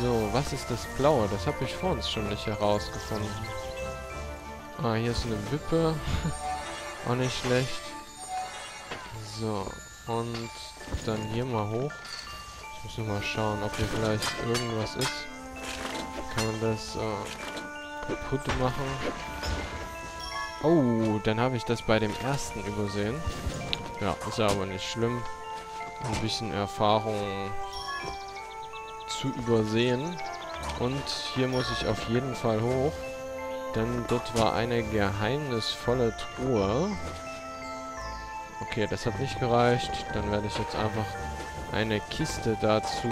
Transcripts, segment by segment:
So, was ist das Blaue? Das habe ich vor uns schon nicht herausgefunden. Ah, hier ist eine Wippe. Auch nicht schlecht. So, und dann hier mal hoch. Ich muss nur mal schauen, ob hier vielleicht irgendwas ist. Kann man das äh, kaputt machen? Oh, dann habe ich das bei dem ersten übersehen. Ja, ist aber nicht schlimm. Ein bisschen Erfahrung zu übersehen. Und hier muss ich auf jeden Fall hoch. Denn dort war eine geheimnisvolle Truhe. Okay, das hat nicht gereicht. Dann werde ich jetzt einfach eine Kiste dazu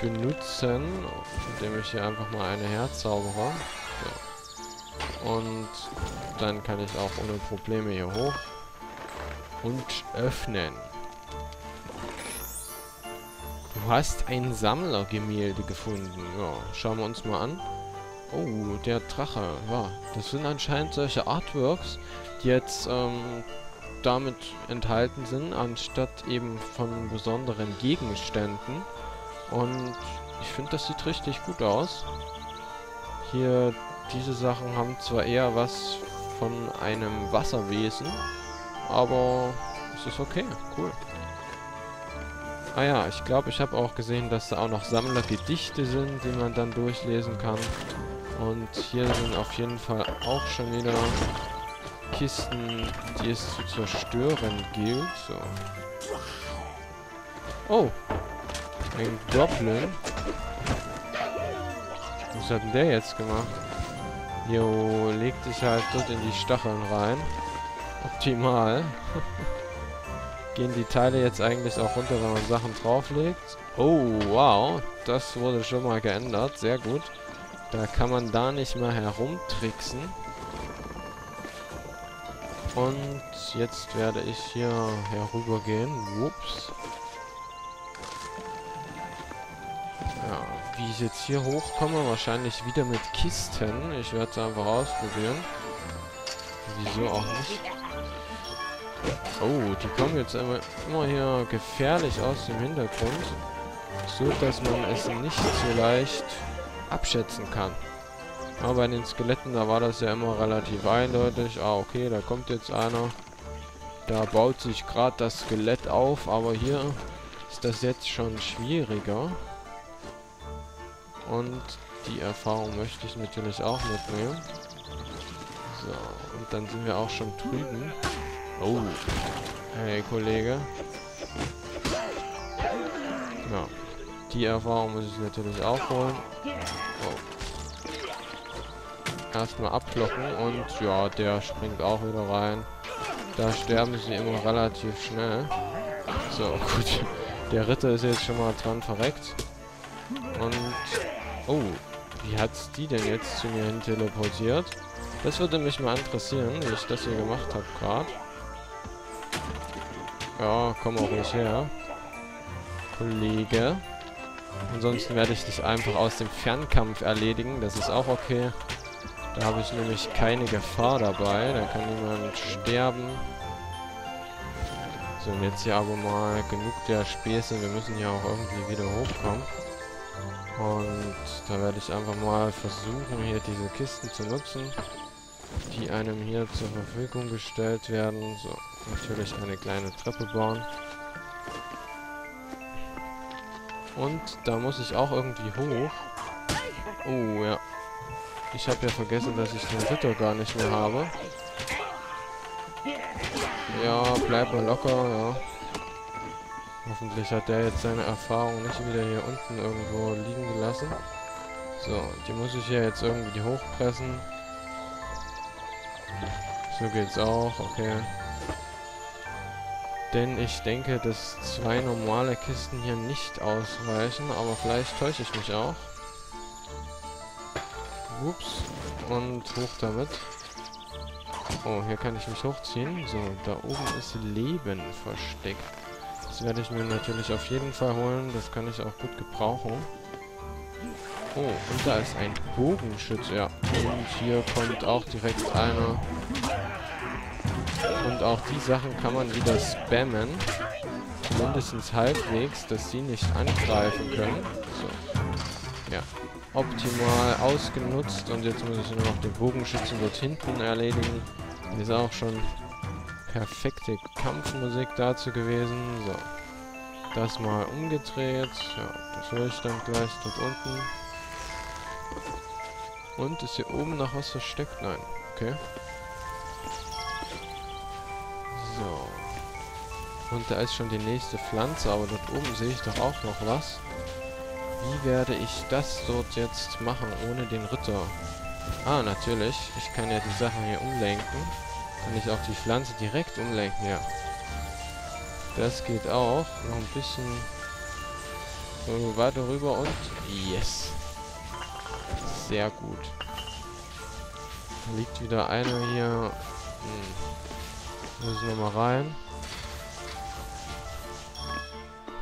benutzen, indem ich hier einfach mal eine herzaubere. So. Und dann kann ich auch ohne Probleme hier hoch und öffnen. Hast ein Sammlergemälde gefunden. Ja, schauen wir uns mal an. Oh, der Drache. Ja, das sind anscheinend solche Artworks, die jetzt ähm, damit enthalten sind, anstatt eben von besonderen Gegenständen. Und ich finde, das sieht richtig gut aus. Hier, diese Sachen haben zwar eher was von einem Wasserwesen, aber es ist okay, cool. Ah ja, ich glaube, ich habe auch gesehen, dass da auch noch Sammlergedichte sind, die man dann durchlesen kann. Und hier sind auf jeden Fall auch schon wieder Kisten, die es zu zerstören gilt. So. Oh. Ein Goblin. Was hat denn der jetzt gemacht? Jo, legt sich halt dort in die Stacheln rein. Optimal. Gehen die Teile jetzt eigentlich auch runter, wenn man Sachen drauflegt? Oh, wow. Das wurde schon mal geändert. Sehr gut. Da kann man da nicht mehr herumtricksen. Und jetzt werde ich hier herübergehen. Ups. Ja, wie ich jetzt hier hochkomme, wahrscheinlich wieder mit Kisten. Ich werde es einfach ausprobieren. Wieso auch nicht? Oh, die kommen jetzt immer, hier gefährlich aus dem Hintergrund. So, dass man es nicht so leicht abschätzen kann. Aber bei den Skeletten, da war das ja immer relativ eindeutig. Ah, okay, da kommt jetzt einer. Da baut sich gerade das Skelett auf, aber hier ist das jetzt schon schwieriger. Und die Erfahrung möchte ich natürlich auch mitnehmen. So, und dann sind wir auch schon drüben. Oh. Hey, Kollege. Ja. Die Erfahrung muss ich natürlich auch holen. Oh. Erstmal abkloppen und ja, der springt auch wieder rein. Da sterben sie immer relativ schnell. So, gut. Der Ritter ist jetzt schon mal dran verreckt. Und... Oh, wie hat's die denn jetzt zu mir hin teleportiert? Das würde mich mal interessieren, wie ich das hier gemacht habe gerade. Ja, komm auch nicht her. Kollege. Ansonsten werde ich dich einfach aus dem Fernkampf erledigen. Das ist auch okay. Da habe ich nämlich keine Gefahr dabei. Da kann niemand sterben. So, und jetzt hier aber mal genug der Späße. Wir müssen hier auch irgendwie wieder hochkommen. Und da werde ich einfach mal versuchen, hier diese Kisten zu nutzen, die einem hier zur Verfügung gestellt werden. So, natürlich eine kleine Treppe bauen. Und da muss ich auch irgendwie hoch. Oh, ja. Ich habe ja vergessen, dass ich den Ritter gar nicht mehr habe. Ja, bleib mal locker, ja. Hoffentlich hat der jetzt seine Erfahrung nicht wieder hier unten irgendwo liegen gelassen. So, die muss ich hier jetzt irgendwie hochpressen. So geht's auch, okay. Denn ich denke, dass zwei normale Kisten hier nicht ausreichen, aber vielleicht täusche ich mich auch. Ups. Und hoch damit. Oh, hier kann ich mich hochziehen. So, da oben ist Leben versteckt. Das werde ich mir natürlich auf jeden Fall holen. Das kann ich auch gut gebrauchen. Oh, und da ist ein Bogenschütze. Ja, und hier kommt auch direkt einer. Und auch die Sachen kann man wieder spammen. Mindestens halbwegs, dass sie nicht angreifen können. So. ja, optimal ausgenutzt. Und jetzt muss ich nur noch den Bogenschützen dort hinten erledigen. Ist auch schon perfekte Kampfmusik dazu gewesen. So. Das mal umgedreht. Ja, das höre ich dann gleich dort unten. Und ist hier oben noch was versteckt? Nein. Okay. So. Und da ist schon die nächste Pflanze, aber dort oben sehe ich doch auch noch was. Wie werde ich das dort jetzt machen, ohne den Ritter? Ah, natürlich. Ich kann ja die Sachen hier umlenken. Kann ich auch die Pflanze direkt umlenken, ja. Das geht auch. Noch ein bisschen so weiter rüber und yes. Sehr gut. Da liegt wieder einer hier. Hm. Müssen wir mal rein.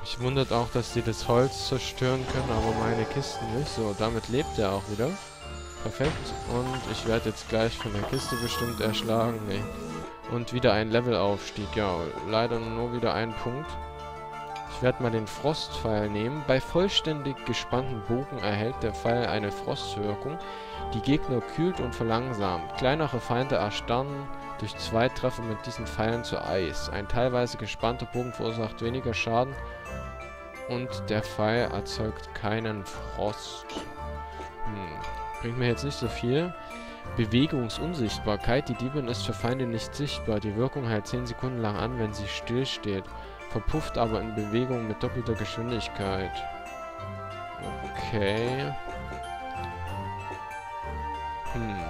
Mich wundert auch, dass die das Holz zerstören können, aber meine Kisten nicht. So, damit lebt er auch wieder. Perfekt. Und ich werde jetzt gleich von der Kiste bestimmt erschlagen. Nee. Und wieder ein Levelaufstieg. Ja, leider nur wieder ein Punkt. Ich werde mal den Frostpfeil nehmen. Bei vollständig gespannten Bogen erhält der Pfeil eine Frostwirkung, die Gegner kühlt und verlangsamt. Kleinere Feinde erstarren durch zwei Treffer mit diesen Pfeilen zu Eis. Ein teilweise gespannter Bogen verursacht weniger Schaden und der Pfeil erzeugt keinen Frost. Hm, bringt mir jetzt nicht so viel. Bewegungsunsichtbarkeit. Die Diebin ist für Feinde nicht sichtbar. Die Wirkung hält 10 Sekunden lang an, wenn sie stillsteht verpufft aber in Bewegung mit doppelter Geschwindigkeit. Okay. Hm.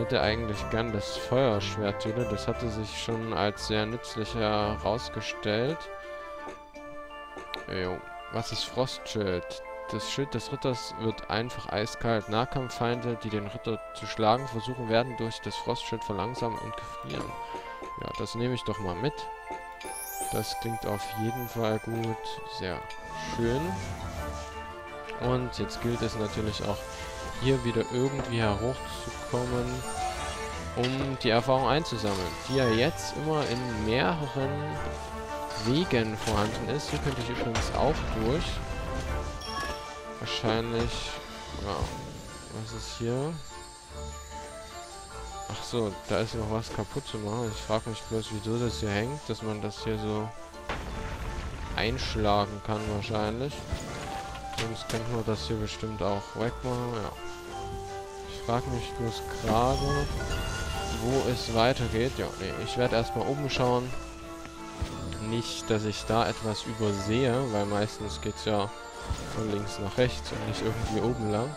Hätte eigentlich gern das Feuerschwert wieder. Das hatte sich schon als sehr nützlich herausgestellt. Was ist Frostschild? Das Schild des Ritters wird einfach eiskalt. Nahkampffeinde, die den Ritter zu schlagen versuchen, werden durch das Frostschild verlangsamen und gefrieren. Ja, das nehme ich doch mal mit. Das klingt auf jeden Fall gut. Sehr schön. Und jetzt gilt es natürlich auch hier wieder irgendwie herhochzukommen, um die Erfahrung einzusammeln, die ja jetzt immer in mehreren Wegen vorhanden ist. Hier könnte ich übrigens auch durch. Wahrscheinlich... Ja. Was ist hier? Ach so, da ist noch was kaputt zu machen. Ich frage mich bloß, wieso das hier hängt, dass man das hier so einschlagen kann wahrscheinlich. Sonst könnte man das hier bestimmt auch wegmachen. Ja. Ich frage mich bloß gerade, wo es weitergeht. Ja, nee, ich werde erstmal umschauen. Nicht, dass ich da etwas übersehe, weil meistens geht es ja von links nach rechts und nicht irgendwie oben lang.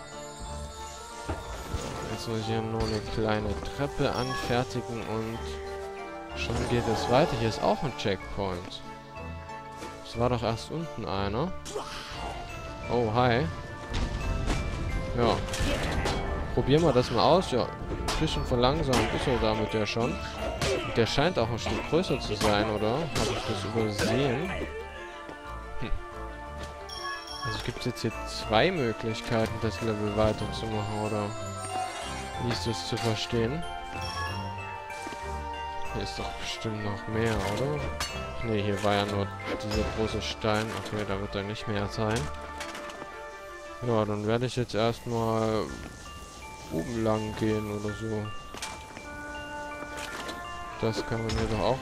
Jetzt muss ich hier nur eine kleine Treppe anfertigen und schon geht es weiter. Hier ist auch ein Checkpoint. Es war doch erst unten einer. Oh, hi. Ja. Probieren wir das mal aus. Ja, ein bisschen verlangsamt ist er damit ja schon. Der scheint auch ein Stück größer zu sein, oder? Habe ich das übersehen? Hm. Also gibt es jetzt hier zwei Möglichkeiten, das Level weiterzumachen, oder? Wie ist das zu verstehen? Hier ist doch bestimmt noch mehr, oder? Ne, hier war ja nur dieser große Stein. Okay, da wird er nicht mehr sein. Ja, dann werde ich jetzt erstmal oben lang gehen oder so. Das kann man hier doch auch.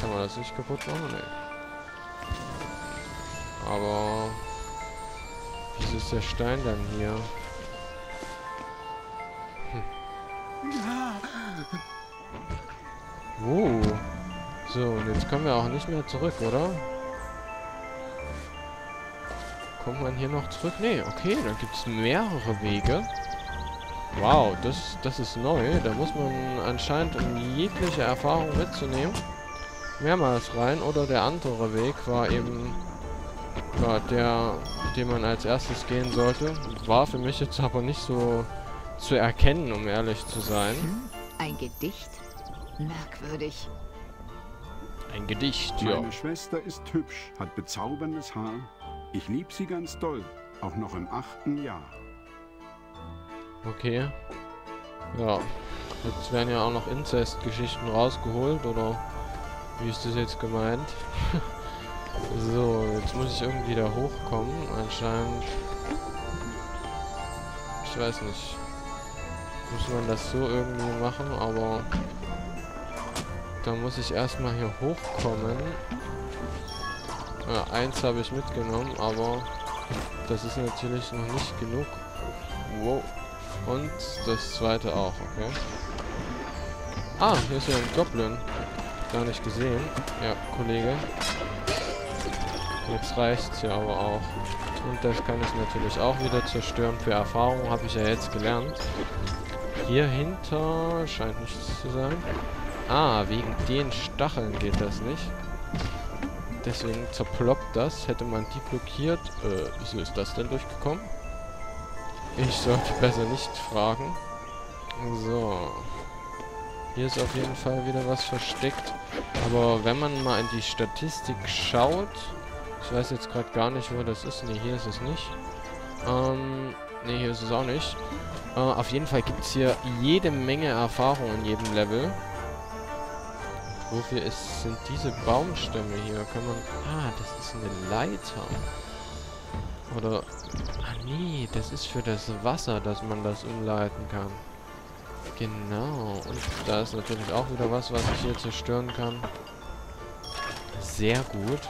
Kann man das nicht kaputt machen? Nee. Aber... Wieso ist der Stein dann hier? Oh. So, und jetzt kommen wir auch nicht mehr zurück, oder? Kommt man hier noch zurück? Nee, okay, dann gibt es mehrere Wege. Wow, das, das ist neu. Da muss man anscheinend, um jegliche Erfahrung mitzunehmen, mehrmals rein. Oder der andere Weg war eben ja, der, den man als erstes gehen sollte. War für mich jetzt aber nicht so zu erkennen, um ehrlich zu sein. Ein Gedicht? Merkwürdig. Ein Gedicht, ja. Meine Schwester ist hübsch, hat bezauberndes Haar. Ich lieb sie ganz doll, auch noch im achten Jahr. Okay. Ja. Jetzt werden ja auch noch Inzestgeschichten rausgeholt, oder wie ist das jetzt gemeint? so, jetzt muss ich irgendwie da hochkommen. Anscheinend ich weiß nicht. Muss man das so irgendwie machen, aber da muss ich erstmal hier hochkommen. Ja, eins habe ich mitgenommen, aber das ist natürlich noch nicht genug. Wow. Und das zweite auch, okay. Ah, hier ist ja ein Goblin. Gar nicht gesehen. Ja, Kollege. Jetzt reicht's ja aber auch. Und das kann ich natürlich auch wieder zerstören. Für Erfahrung habe ich ja jetzt gelernt. Hier hinter scheint nichts zu sein. Ah, wegen den Stacheln geht das nicht. Deswegen zerploppt das. Hätte man die blockiert. Äh, wieso ist das denn durchgekommen? Ich sollte besser nicht fragen. So. Hier ist auf jeden Fall wieder was versteckt. Aber wenn man mal in die Statistik schaut... Ich weiß jetzt gerade gar nicht, wo das ist. Ne, hier ist es nicht. Ähm, ne, hier ist es auch nicht. Äh, auf jeden Fall gibt es hier jede Menge Erfahrung in jedem Level. Wofür ist, sind diese Baumstämme hier? Kann man... Ah, das ist eine Leiter. Oder... Ah, nee, das ist für das Wasser, dass man das umleiten kann. Genau. Und da ist natürlich auch wieder was, was ich hier zerstören kann. Sehr gut.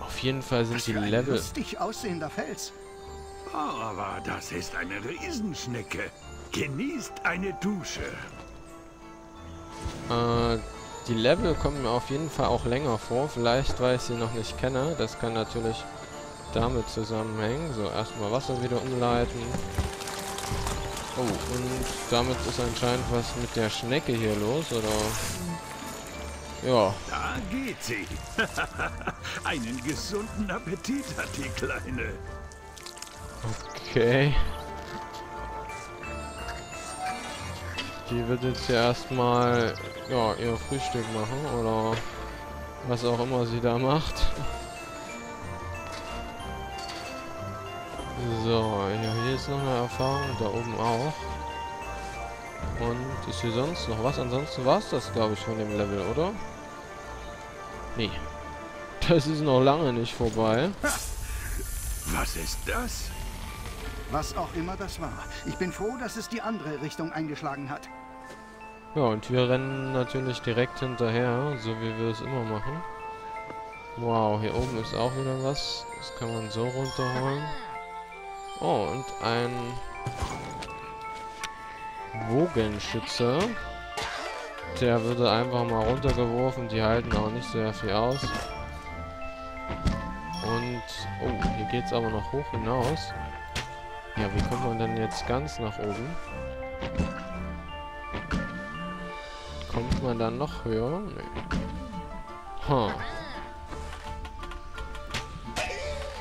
Auf jeden Fall sind die Level... lustig aussehender Fels. Aber das ist eine Riesenschnecke. Genießt eine Dusche. Äh, die Level kommen mir auf jeden Fall auch länger vor. Vielleicht, weil ich sie noch nicht kenne. Das kann natürlich damit zusammenhängen. So, erstmal Wasser wieder umleiten. Oh, und damit ist anscheinend was mit der Schnecke hier los, oder? Ja. Da geht sie. Einen gesunden Appetit hat die Kleine. Okay. Die wird jetzt hier erstmal ja, ihr Frühstück machen oder was auch immer sie da macht. So, ja, hier ist noch eine Erfahrung, da oben auch. Und ist hier sonst noch was? Ansonsten war es das, glaube ich, von dem Level, oder? Nee. Das ist noch lange nicht vorbei. Was ist das? Was auch immer das war. Ich bin froh, dass es die andere Richtung eingeschlagen hat. Ja, und wir rennen natürlich direkt hinterher, so wie wir es immer machen. Wow, hier oben ist auch wieder was. Das kann man so runterholen. Oh, und ein Bogenschütze. Der würde einfach mal runtergeworfen. Die halten auch nicht sehr viel aus. Und, oh, hier geht es aber noch hoch hinaus. Ja, wie kommt man denn jetzt ganz nach oben? Kommt man dann noch höher? Nee. Huh.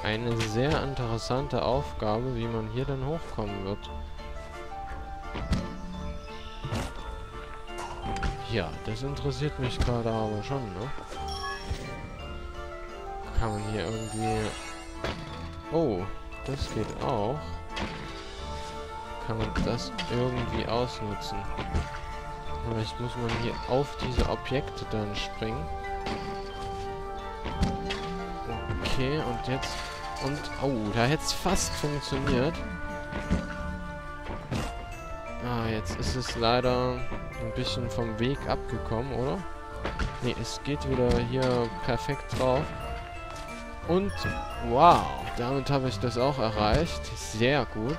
Eine sehr interessante Aufgabe, wie man hier dann hochkommen wird. Ja, das interessiert mich gerade aber schon, ne? Kann man hier irgendwie... Oh, das geht auch. Kann man das irgendwie ausnutzen? Vielleicht muss man hier auf diese Objekte dann springen. Okay, und jetzt... Und, oh, da hätte es fast funktioniert. Ah, jetzt ist es leider ein bisschen vom Weg abgekommen, oder? Ne, es geht wieder hier perfekt drauf. Und, wow, damit habe ich das auch erreicht. Sehr gut.